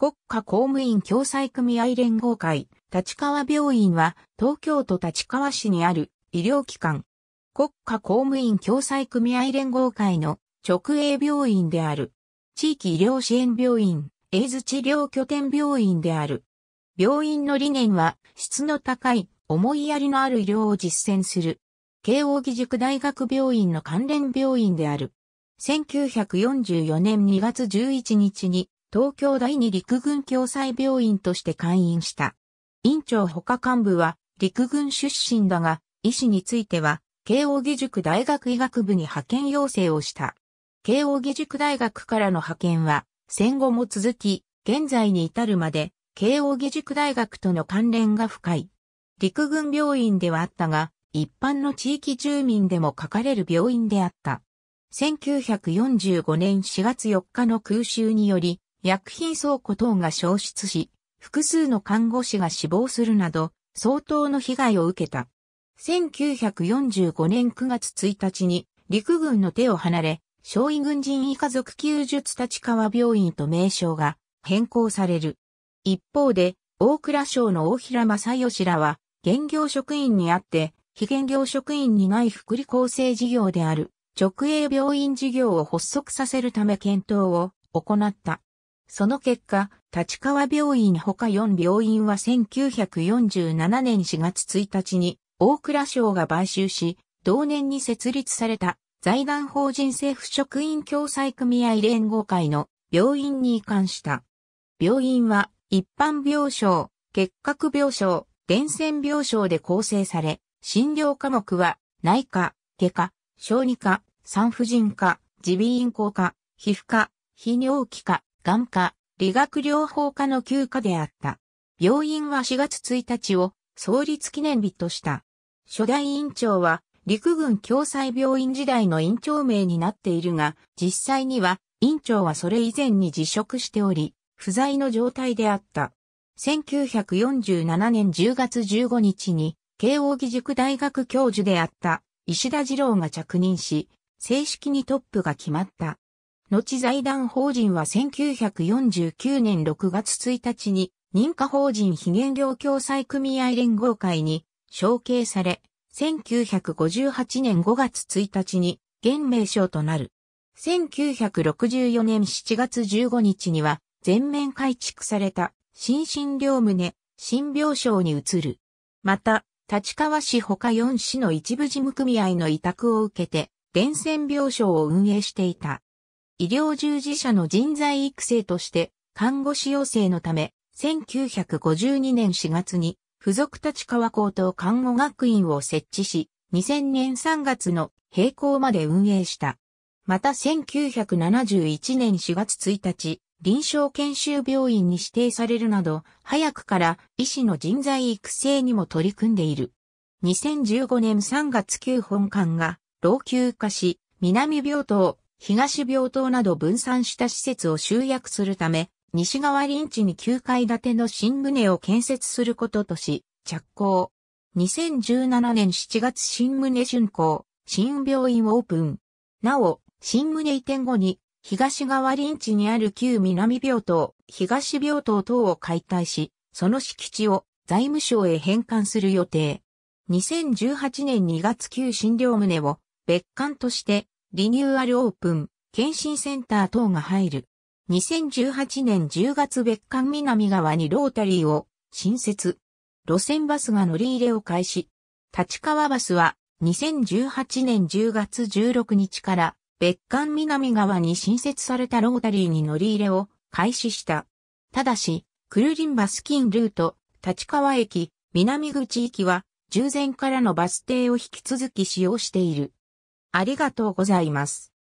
国家公務員共済組合連合会、立川病院は東京都立川市にある医療機関。国家公務員共済組合連合会の直営病院である。地域医療支援病院、エイズ治療拠点病院である。病院の理念は質の高い、思いやりのある医療を実践する。慶応義塾大学病院の関連病院である。1944年2月11日に東京第二陸軍共済病院として開院した。院長他幹部は陸軍出身だが、医師については慶応義塾大学医学部に派遣要請をした。慶応義塾大学からの派遣は戦後も続き、現在に至るまで慶応義塾大学との関連が深い。陸軍病院ではあったが、一般の地域住民でも書かれる病院であった。1945年4月4日の空襲により、薬品倉庫等が消失し、複数の看護師が死亡するなど、相当の被害を受けた。1945年9月1日に陸軍の手を離れ、少尉軍人医家族救術立川病院と名称が変更される。一方で、大蔵省の大平正義らは、現業職員にあって、非現業職員にない福利厚生事業である直営病院事業を発足させるため検討を行った。その結果、立川病院他4病院は1947年4月1日に大蔵省が買収し、同年に設立された財団法人政府職員共済組合連合会の病院に移管した。病院は一般病床、結核病床、伝染病床で構成され、診療科目は内科、外科、小児科、産婦人科、耳鼻咽喉科、皮膚科、泌尿器科、眼科、理学療法科の休科であった。病院は4月1日を創立記念日とした。初代院長は陸軍共済病院時代の院長名になっているが、実際には院長はそれ以前に辞職しており、不在の状態であった。1947年10月15日に、慶応義塾大学教授であった石田二郎が着任し、正式にトップが決まった。後財団法人は1949年6月1日に認可法人非原料共済組合連合会に承継され、1958年5月1日に現名称となる。1964年7月15日には全面改築された新診療棟、新病床に移る。また、立川市他4市の一部事務組合の委託を受けて伝染病床を運営していた。医療従事者の人材育成として看護師養成のため、1952年4月に付属立川高等看護学院を設置し、2000年3月の閉校まで運営した。また1971年4月1日、臨床研修病院に指定されるなど、早くから医師の人材育成にも取り組んでいる。2015年3月旧本館が老朽化し、南病棟、東病棟など分散した施設を集約するため、西側臨地に9階建ての新棟を建設することとし、着工。2017年7月新棟竣工、新病院オープン。なお、新棟移転後に、東側臨地にある旧南病棟、東病棟等を解体し、その敷地を財務省へ返還する予定。2018年2月旧診療棟を別館としてリニューアルオープン、検診センター等が入る。2018年10月別館南側にロータリーを新設。路線バスが乗り入れを開始。立川バスは2018年10月16日から別館南側に新設されたロータリーに乗り入れを開始した。ただし、クルリンバスキンルート、立川駅、南口行きは従前からのバス停を引き続き使用している。ありがとうございます。